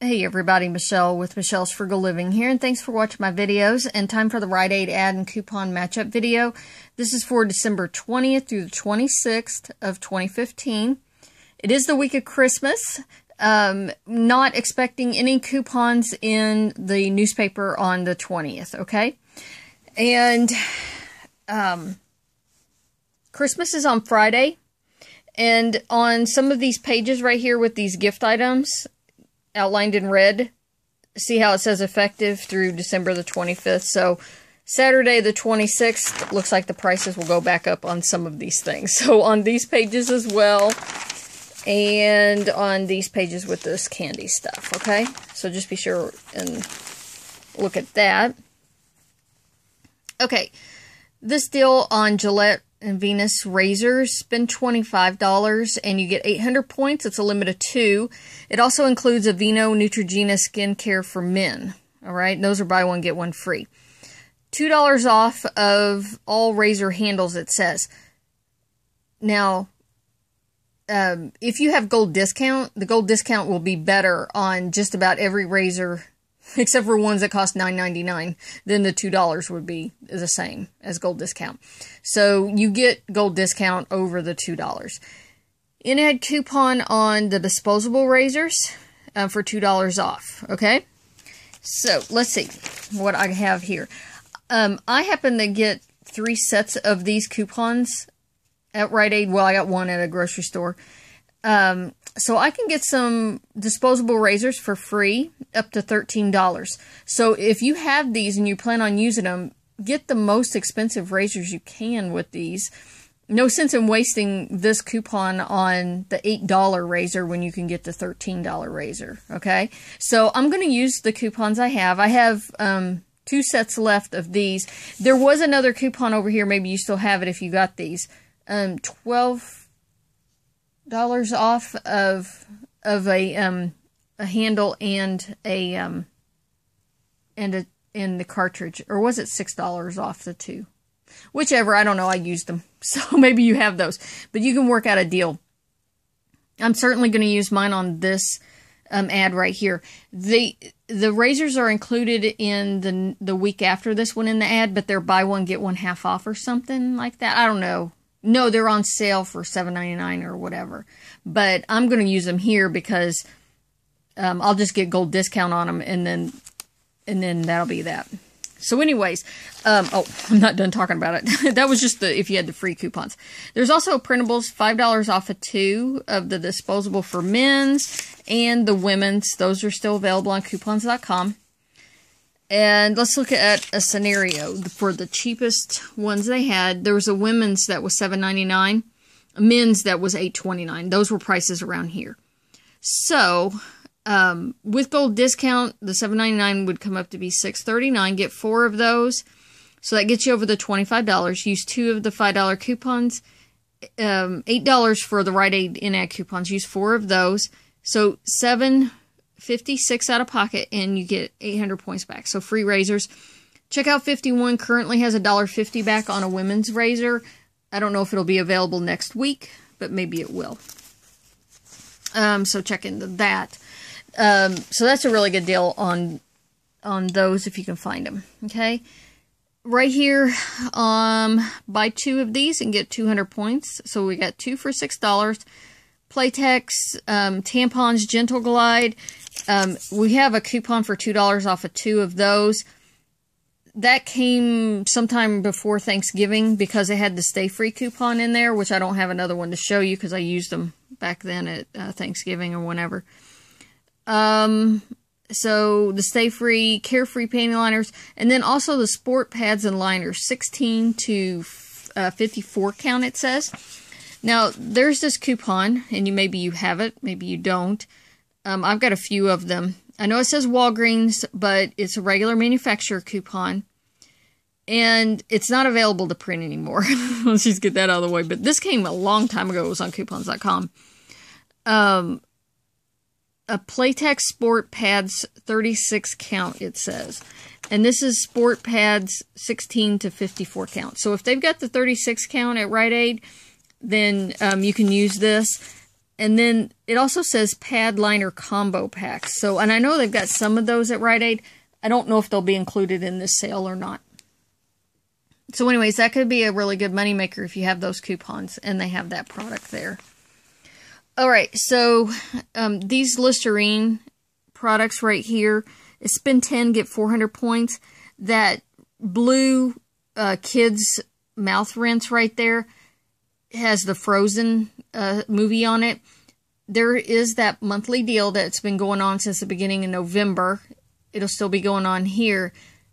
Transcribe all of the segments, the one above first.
Hey everybody, Michelle with Michelle's Frugal Living here, and thanks for watching my videos. And time for the Rite Aid ad and coupon matchup video. This is for December 20th through the 26th of 2015. It is the week of Christmas. Um, not expecting any coupons in the newspaper on the 20th, okay? And um, Christmas is on Friday. And on some of these pages right here with these gift items, outlined in red. See how it says effective through December the 25th. So Saturday the 26th, looks like the prices will go back up on some of these things. So on these pages as well, and on these pages with this candy stuff, okay? So just be sure and look at that. Okay, this deal on Gillette and Venus razors. Spend $25 and you get 800 points. It's a limit of two. It also includes Aveeno Neutrogena skincare for men. All right, those are buy one, get one free. $2 off of all razor handles, it says. Now, um, if you have gold discount, the gold discount will be better on just about every razor except for ones that cost $9.99, then the $2 would be the same as gold discount. So you get gold discount over the $2. In-ad coupon on the disposable razors uh, for $2 off, okay? So let's see what I have here. Um, I happen to get three sets of these coupons at Rite Aid. Well, I got one at a grocery store. Um, so I can get some disposable razors for free up to $13. So if you have these and you plan on using them, get the most expensive razors you can with these. No sense in wasting this coupon on the $8 razor when you can get the $13 razor, okay? So I'm going to use the coupons I have. I have um, two sets left of these. There was another coupon over here. Maybe you still have it if you got these. Um, 12 dollars off of of a um a handle and a um and a and the cartridge or was it six dollars off the two? Whichever i don't know i used them. So maybe you have those but you can work out a deal. I'm certainly going to use mine on this um, ad right here. The the razors are included in the the week after this one in the ad but they're buy one get one half off or something like that. I don't know no, they're on sale for seven ninety nine or whatever. But I'm going to use them here because um, I'll just get gold discount on them, and then and then that'll be that. So, anyways, um, oh, I'm not done talking about it. that was just the if you had the free coupons. There's also printables, five dollars off of two of the disposable for men's and the women's. Those are still available on coupons.com. And let's look at a scenario for the cheapest ones they had. There was a women's that was seven ninety nine, a men's that was eight twenty nine. Those were prices around here. So um, with gold discount, the seven ninety nine would come up to be six thirty nine. Get four of those, so that gets you over the twenty five dollars. Use two of the five dollar coupons. Um, eight dollars for the Rite Aid in-ad coupons. Use four of those. So seven 56 out of pocket and you get 800 points back. So free razors. Checkout 51 currently has a $1.50 back on a women's razor. I don't know if it'll be available next week, but maybe it will. Um, so check into that. Um, so that's a really good deal on on those if you can find them. Okay. Right here, um, buy two of these and get 200 points. So we got two for $6. Playtex, um, tampons, Gentle Glide, um, we have a coupon for $2 off of two of those. That came sometime before Thanksgiving because they had the Stayfree coupon in there, which I don't have another one to show you because I used them back then at uh, Thanksgiving or whenever. Um, so the Stayfree, Carefree panty liners, and then also the Sport pads and liners, 16 to uh, 54 count it says. Now there's this coupon, and you maybe you have it, maybe you don't. Um, I've got a few of them. I know it says Walgreens, but it's a regular manufacturer coupon. And it's not available to print anymore. Let's just get that out of the way. But this came a long time ago. It was on coupons.com. Um, a Playtex Sport Pads 36 count, it says. And this is Sport Pads 16 to 54 count. So if they've got the 36 count at Rite Aid, then um, you can use this and then it also says pad liner combo packs. So, and I know they've got some of those at Rite Aid. I don't know if they'll be included in this sale or not. So, anyways, that could be a really good moneymaker if you have those coupons and they have that product there. All right, so um, these Listerine products right here, spend 10, get 400 points. That blue uh, kids mouth rinse right there has the Frozen uh, movie on it. There is that monthly deal that's been going on since the beginning of November. It'll still be going on here.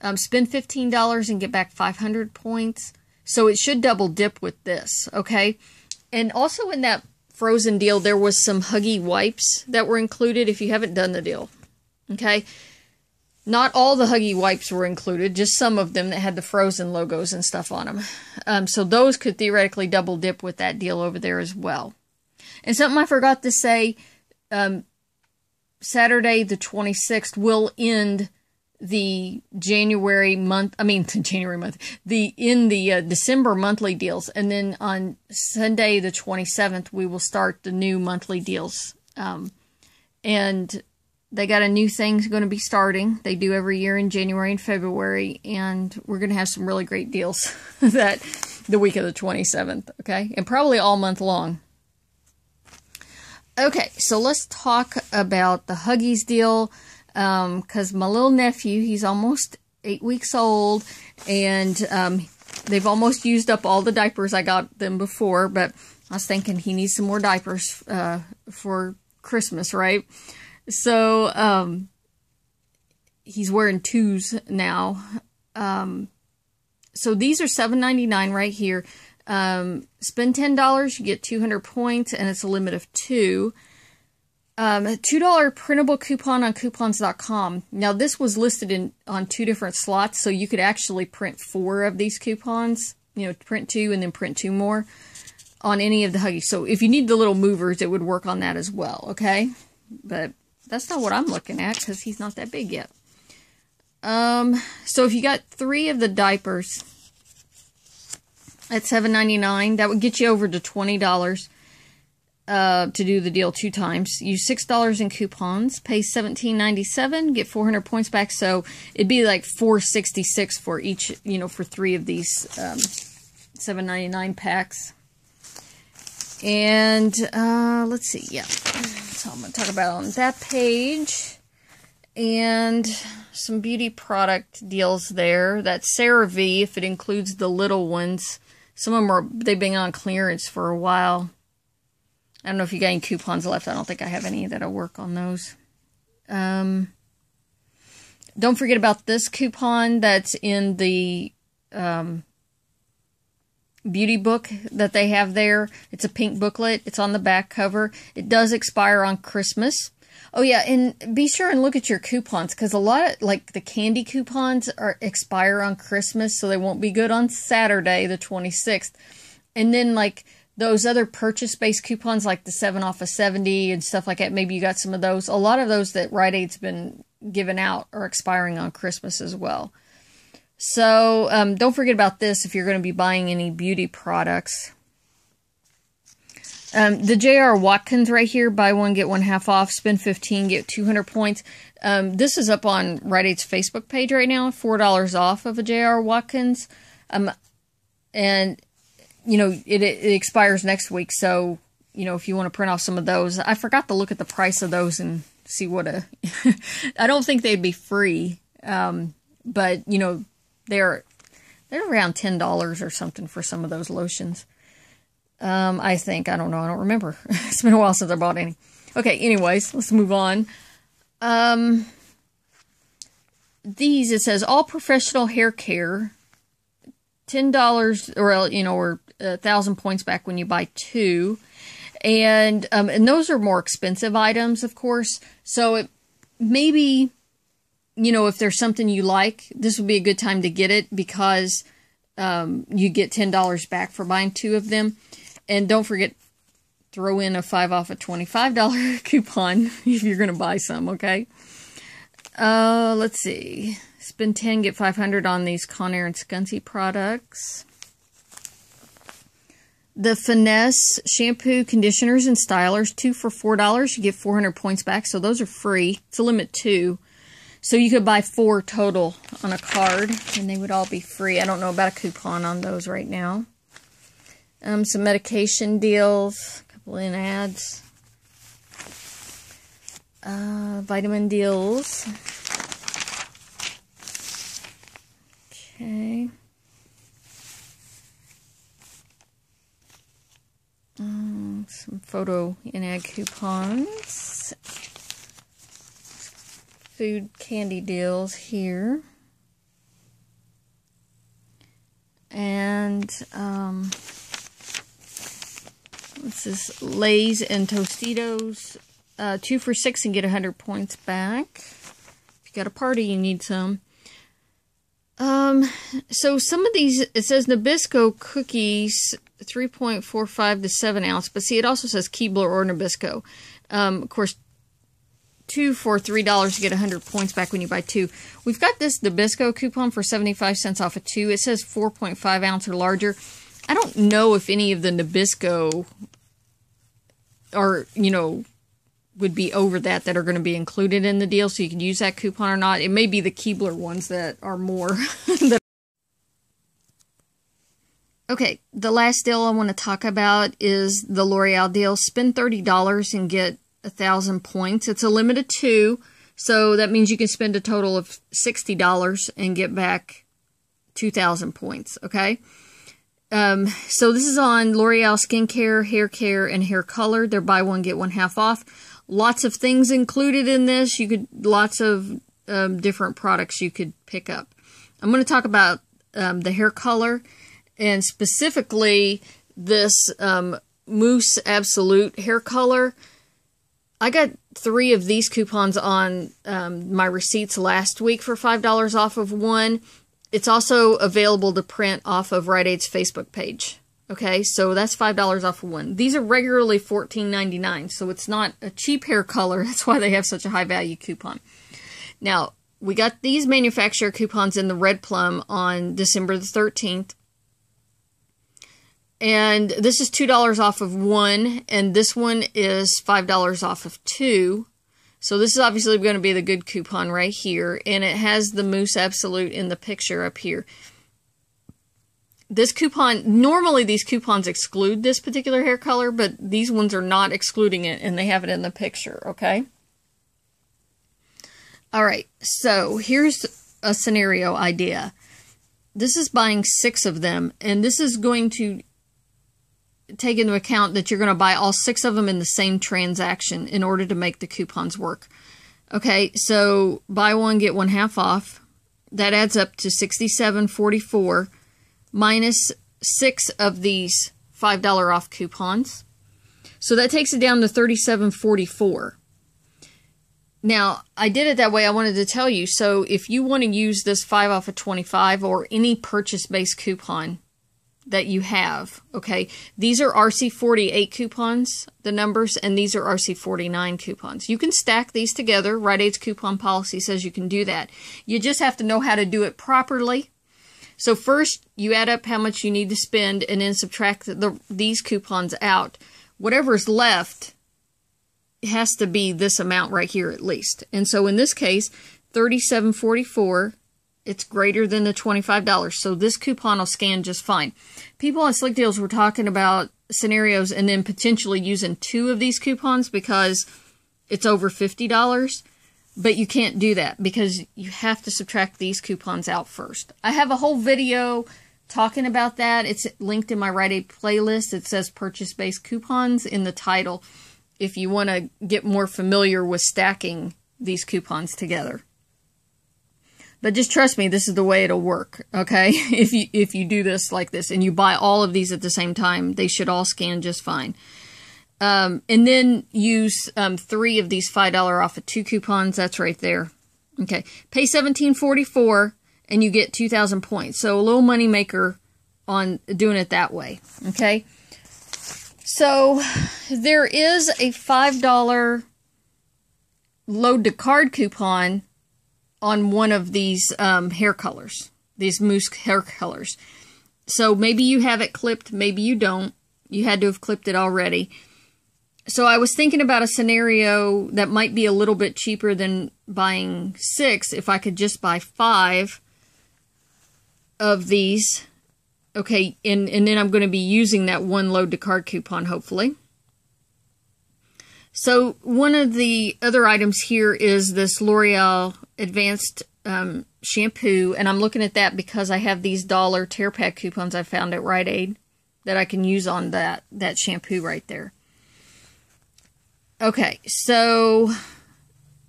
Um, spend $15 and get back 500 points. So it should double dip with this, okay? And also in that Frozen deal, there was some Huggy wipes that were included if you haven't done the deal, okay? Not all the Huggy wipes were included, just some of them that had the Frozen logos and stuff on them. Um, so those could theoretically double dip with that deal over there as well. And something I forgot to say, um, Saturday the 26th will end the January month, I mean, the January month, the, in the uh, December monthly deals. And then on Sunday the 27th, we will start the new monthly deals. Um, and they got a new thing going to be starting. They do every year in January and February, and we're going to have some really great deals that the week of the 27th, okay? And probably all month long. Okay, so let's talk about the Huggies deal because um, my little nephew, he's almost eight weeks old, and um, they've almost used up all the diapers I got them before, but I was thinking he needs some more diapers uh, for Christmas, right? So, um, he's wearing twos now. Um, so these are seven ninety nine right here. Um, spend ten dollars, you get two hundred points, and it's a limit of two. Um, two dollar printable coupon on coupons.com. Now this was listed in on two different slots, so you could actually print four of these coupons. You know, print two and then print two more on any of the Huggies. So if you need the little movers, it would work on that as well. Okay, but that's not what I'm looking at because he's not that big yet. Um, so if you got three of the diapers at $7.99, that would get you over to $20 uh, to do the deal two times. Use $6 in coupons, pay $17.97, get 400 points back. So it'd be like 466 for each, you know, for three of these um, $7.99 packs. And uh, let's see, yeah. So I'm going to talk about on that page. And some beauty product deals there. That's CeraVe, if it includes the little ones. Some of them are, they've been on clearance for a while. I don't know if you got any coupons left. I don't think I have any that'll work on those. Um, don't forget about this coupon that's in the um, beauty book that they have there. It's a pink booklet. It's on the back cover. It does expire on Christmas. Oh yeah, and be sure and look at your coupons because a lot of like the candy coupons are expire on Christmas, so they won't be good on Saturday the 26th. And then like those other purchase-based coupons like the 7 off of 70 and stuff like that, maybe you got some of those. A lot of those that Rite Aid's been given out are expiring on Christmas as well. So um, don't forget about this if you're going to be buying any beauty products. Um, the J.R. Watkins right here, buy one, get one half off, spend 15, get 200 points. Um, this is up on Rite Aid's Facebook page right now, $4 off of a J.R. Watkins. Um, and, you know, it, it expires next week, so, you know, if you want to print off some of those. I forgot to look at the price of those and see what a... I don't think they'd be free, um, but, you know, they're they're around ten dollars or something for some of those lotions. Um, I think I don't know. I don't remember. it's been a while since I bought any. Okay. Anyways, let's move on. Um, these it says all professional hair care, ten dollars or you know or a thousand points back when you buy two, and um, and those are more expensive items, of course. So it maybe you know, if there's something you like, this would be a good time to get it because um, you get $10 back for buying two of them. And don't forget, throw in a 5 off a $25 coupon if you're going to buy some, okay? Uh, let's see. Spend 10, get 500 on these Conair and Scunci products. The Finesse shampoo, conditioners, and stylers, two for $4. You get 400 points back, so those are free. It's a limit two. So you could buy four total on a card, and they would all be free. I don't know about a coupon on those right now. Um, some medication deals, a couple in ads. Uh, vitamin deals. Okay. Um, some photo in ad coupons. Food candy deals here. And um, what's this? Lay's and Tostitos. Uh, two for six and get 100 points back. If you got a party, you need some. Um, so some of these, it says Nabisco cookies, 3.45 to 7 ounce, but see, it also says Keebler or Nabisco. Um, of course, two for $3 to get 100 points back when you buy two. We've got this Nabisco coupon for 75 cents off of two. It says 4.5 ounce or larger. I don't know if any of the Nabisco are, you know, would be over that that are going to be included in the deal, so you can use that coupon or not. It may be the Keebler ones that are more. that okay, the last deal I want to talk about is the L'Oreal deal. Spend $30 and get a thousand points. It's a limit of two, so that means you can spend a total of $60 and get back 2,000 points, okay? Um, so this is on L'Oreal Skincare, Hair Care, and Hair Color. They're buy one, get one half off lots of things included in this. You could lots of um, different products you could pick up. I'm going to talk about um, the hair color and specifically this um, Mousse Absolute hair color. I got three of these coupons on um, my receipts last week for $5 off of one. It's also available to print off of Rite Aid's Facebook page. Okay, so that's five dollars off of one. These are regularly fourteen ninety nine, so it's not a cheap hair color. That's why they have such a high value coupon. Now we got these manufacturer coupons in the RedPlum on December the thirteenth, and this is two dollars off of one, and this one is five dollars off of two. So this is obviously going to be the good coupon right here, and it has the Mousse Absolute in the picture up here. This coupon normally these coupons exclude this particular hair color but these ones are not excluding it and they have it in the picture okay? All right so here's a scenario idea. This is buying six of them and this is going to take into account that you're going to buy all six of them in the same transaction in order to make the coupons work okay so buy one get one half off that adds up to 67.44 minus six of these $5 off coupons. So that takes it down to 37.44. Now, I did it that way. I wanted to tell you. So if you want to use this 5 off of 25 or any purchase-based coupon that you have, okay, these are RC48 coupons, the numbers, and these are RC49 coupons. You can stack these together. Rite Aid's coupon policy says you can do that. You just have to know how to do it properly so first you add up how much you need to spend and then subtract the, these coupons out. Whatever's left has to be this amount right here at least. And so in this case, 37.44 it's greater than the $25. So this coupon will scan just fine. People on Slickdeals were talking about scenarios and then potentially using two of these coupons because it's over $50. But you can't do that because you have to subtract these coupons out first. I have a whole video talking about that. It's linked in my Rite Aid playlist. It says purchase based coupons in the title if you want to get more familiar with stacking these coupons together. But just trust me, this is the way it'll work, okay? if you if you do this like this and you buy all of these at the same time, they should all scan just fine. Um, and then use um, three of these five dollar off of two coupons. That's right there. Okay, pay seventeen forty four, and you get two thousand points. So a little money maker on doing it that way. Okay. So there is a five dollar load to card coupon on one of these um, hair colors, these mousse hair colors. So maybe you have it clipped, maybe you don't You had to have clipped it already. So I was thinking about a scenario that might be a little bit cheaper than buying six if I could just buy five of these. Okay, and, and then I'm going to be using that one load to card coupon, hopefully. So one of the other items here is this L'Oreal Advanced um, shampoo, and I'm looking at that because I have these dollar tear pack coupons I found at Rite Aid that I can use on that that shampoo right there. Okay, so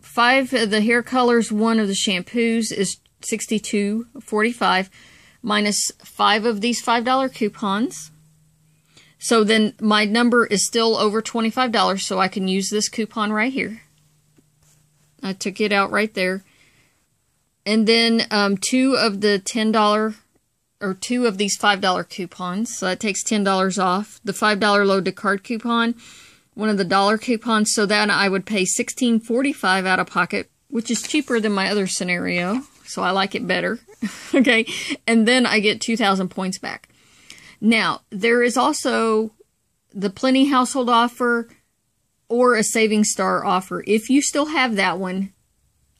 five of the hair colors, one of the shampoos is sixty-two forty-five, minus five of these five dollar coupons. So then my number is still over $25, so I can use this coupon right here. I took it out right there. And then um, two of the $10 or two of these $5 coupons. So that takes $10 off. The $5 load to card coupon, one of the dollar coupons. So then I would pay $16.45 out of pocket, which is cheaper than my other scenario. So I like it better. okay. And then I get 2,000 points back. Now, there is also the Plenti household offer or a SavingStar offer. If you still have that one,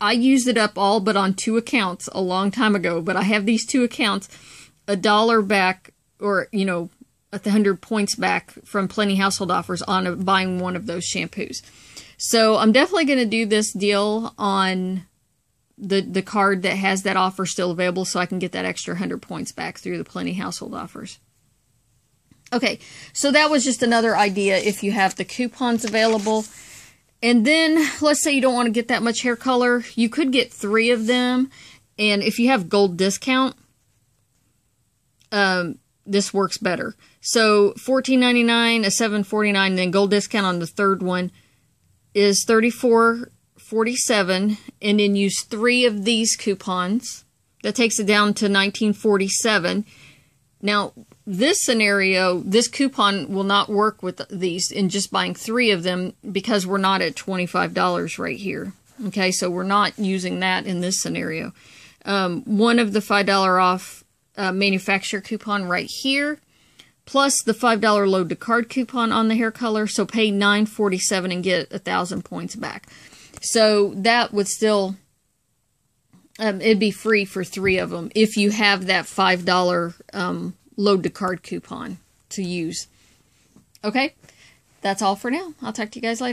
I used it up all but on two accounts a long time ago, but I have these two accounts, a dollar back or, you know, a hundred points back from Plenti Household Offers on a, buying one of those shampoos. So I'm definitely going to do this deal on the the card that has that offer still available so I can get that extra 100 points back through the Plenti Household Offers. Okay, so that was just another idea if you have the coupons available. And then let's say you don't want to get that much hair color. You could get three of them. And if you have gold discount, um, this works better. So $14.99, a $7.49, then gold discount on the third one is $34.47. And then use three of these coupons. That takes it down to $19.47. Now, this scenario, this coupon will not work with these in just buying three of them because we're not at $25 right here. Okay, so we're not using that in this scenario. Um, one of the $5 off uh, manufacturer coupon right here, plus the $5 load to card coupon on the hair color. So pay $9.47 and get a thousand points back. So that would still, um, it'd be free for three of them if you have that $5 um, load to card coupon to use. Okay, that's all for now. I'll talk to you guys later.